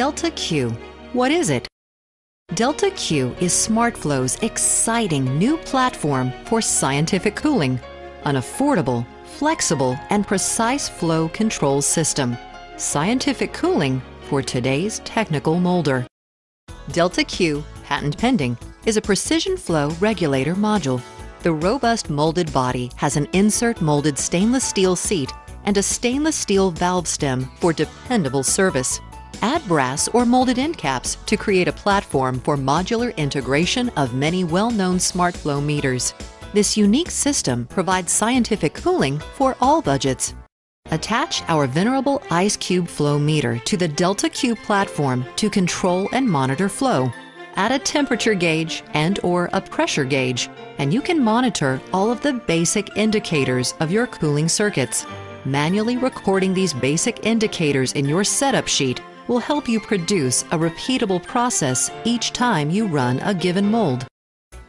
Delta Q. What is it? Delta Q is SmartFlow's exciting new platform for scientific cooling, an affordable, flexible, and precise flow control system. Scientific cooling for today's technical molder. Delta Q, patent pending, is a precision flow regulator module. The robust molded body has an insert molded stainless steel seat and a stainless steel valve stem for dependable service. Add brass or molded end caps to create a platform for modular integration of many well-known SmartFlow meters. This unique system provides scientific cooling for all budgets. Attach our venerable Ice Cube flow meter to the Delta Q platform to control and monitor flow. Add a temperature gauge and or a pressure gauge, and you can monitor all of the basic indicators of your cooling circuits. Manually recording these basic indicators in your setup sheet will help you produce a repeatable process each time you run a given mold.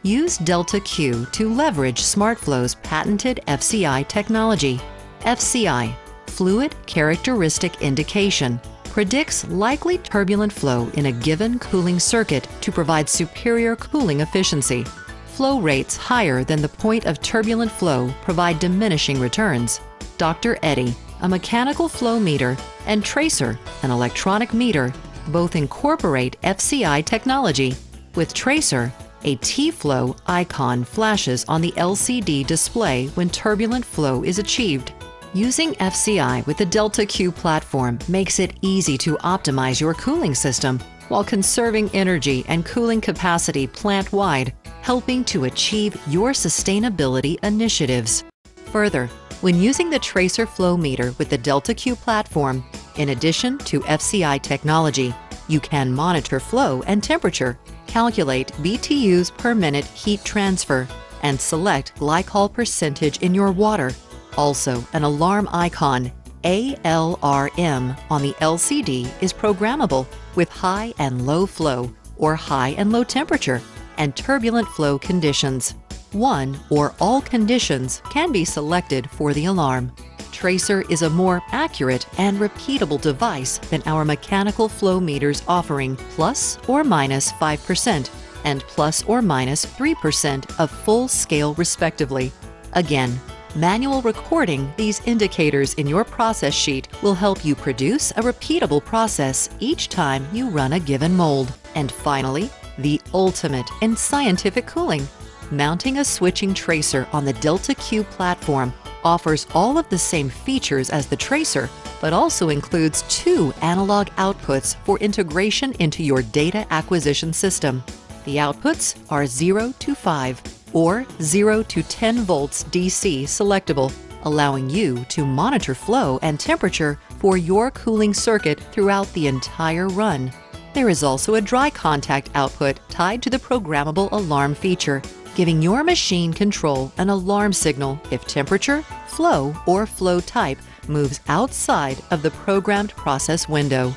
Use Delta Q to leverage SmartFlow's patented FCI technology. FCI, Fluid Characteristic Indication, predicts likely turbulent flow in a given cooling circuit to provide superior cooling efficiency. Flow rates higher than the point of turbulent flow provide diminishing returns. Dr. Eddy, a mechanical flow meter, and Tracer, an electronic meter, both incorporate FCI technology. With Tracer, a T-flow icon flashes on the LCD display when turbulent flow is achieved. Using FCI with the Delta Q platform makes it easy to optimize your cooling system while conserving energy and cooling capacity plant-wide, helping to achieve your sustainability initiatives. Further, when using the Tracer Flow Meter with the Delta Q platform, in addition to FCI technology, you can monitor flow and temperature, calculate BTUs per minute heat transfer, and select glycol percentage in your water. Also, an alarm icon, ALRM, on the LCD is programmable with high and low flow or high and low temperature and turbulent flow conditions. One or all conditions can be selected for the alarm. Tracer is a more accurate and repeatable device than our mechanical flow meters offering plus or minus 5% and plus or minus 3% of full scale respectively. Again, manual recording these indicators in your process sheet will help you produce a repeatable process each time you run a given mold. And finally, the ultimate in scientific cooling mounting a switching tracer on the Delta Q platform offers all of the same features as the tracer, but also includes two analog outputs for integration into your data acquisition system. The outputs are 0 to 5 or 0 to 10 volts DC selectable, allowing you to monitor flow and temperature for your cooling circuit throughout the entire run. There is also a dry contact output tied to the programmable alarm feature, giving your machine control an alarm signal if temperature, flow, or flow type moves outside of the programmed process window.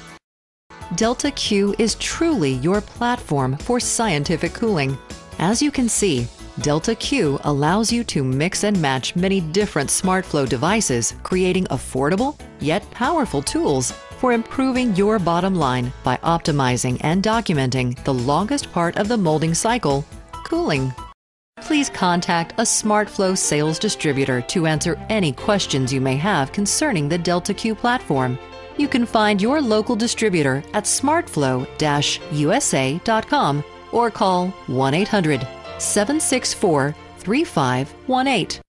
Delta Q is truly your platform for scientific cooling. As you can see, Delta Q allows you to mix and match many different SmartFlow devices, creating affordable yet powerful tools for improving your bottom line by optimizing and documenting the longest part of the molding cycle, cooling please contact a SmartFlow sales distributor to answer any questions you may have concerning the Delta Q platform. You can find your local distributor at smartflow-usa.com or call 1 800 764 3518.